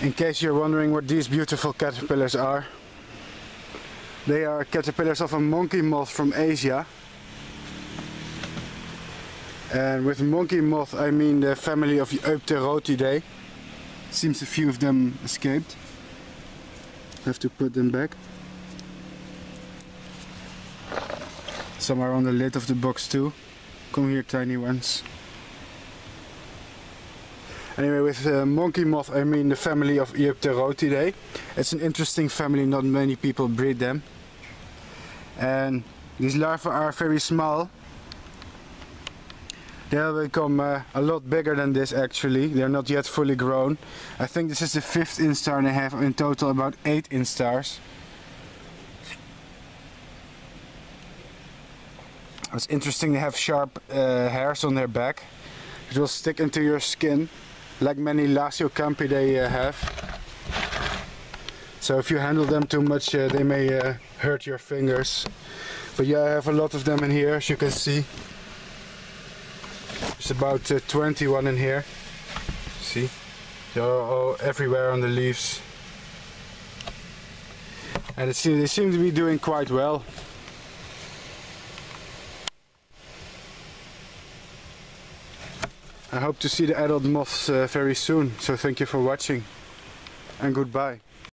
In case you're wondering what these beautiful caterpillars are, they are caterpillars of a monkey moth from Asia. And with monkey moth I mean the family of Eupterotidae. Seems a few of them escaped. Have to put them back. Some are on the lid of the box too. Come here tiny ones. Anyway, with uh, monkey moth I mean the family of Eupterotidae. It's an interesting family, not many people breed them. And these larvae are very small. They'll become uh, a lot bigger than this actually. They're not yet fully grown. I think this is the fifth instar and have in total about eight instars. It's interesting they have sharp uh, hairs on their back. It will stick into your skin like many Lasiocampidae uh, have. So if you handle them too much uh, they may uh, hurt your fingers. But yeah, I have a lot of them in here as you can see. There's about uh, 21 in here. See? They're all everywhere on the leaves. And it seems, they seem to be doing quite well. I hope to see the adult moths uh, very soon, so thank you for watching and goodbye.